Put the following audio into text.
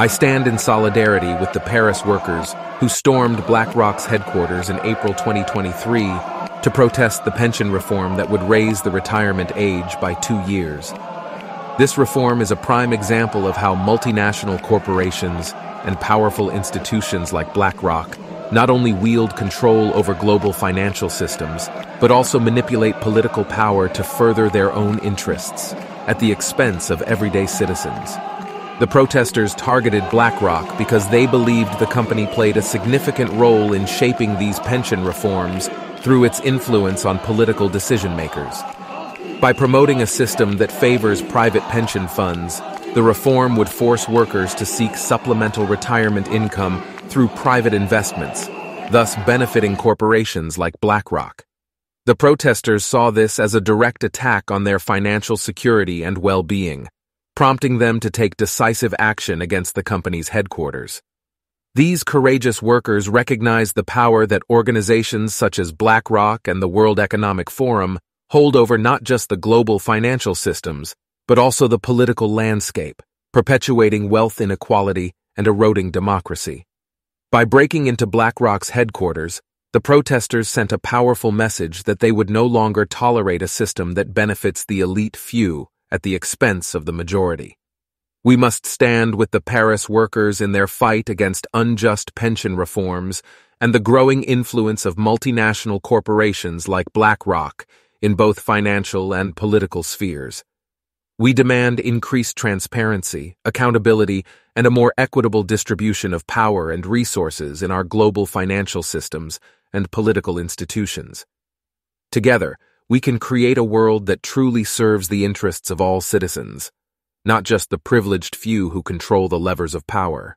I stand in solidarity with the Paris workers who stormed BlackRock's headquarters in April 2023 to protest the pension reform that would raise the retirement age by two years. This reform is a prime example of how multinational corporations and powerful institutions like BlackRock not only wield control over global financial systems, but also manipulate political power to further their own interests at the expense of everyday citizens. The protesters targeted BlackRock because they believed the company played a significant role in shaping these pension reforms through its influence on political decision makers. By promoting a system that favors private pension funds, the reform would force workers to seek supplemental retirement income through private investments, thus benefiting corporations like BlackRock. The protesters saw this as a direct attack on their financial security and well-being, prompting them to take decisive action against the company's headquarters. These courageous workers recognized the power that organizations such as BlackRock and the World Economic Forum hold over not just the global financial systems, but also the political landscape, perpetuating wealth inequality and eroding democracy. By breaking into BlackRock's headquarters, the protesters sent a powerful message that they would no longer tolerate a system that benefits the elite few at the expense of the majority. We must stand with the Paris workers in their fight against unjust pension reforms and the growing influence of multinational corporations like BlackRock in both financial and political spheres. We demand increased transparency, accountability, and a more equitable distribution of power and resources in our global financial systems and political institutions. Together, we can create a world that truly serves the interests of all citizens, not just the privileged few who control the levers of power.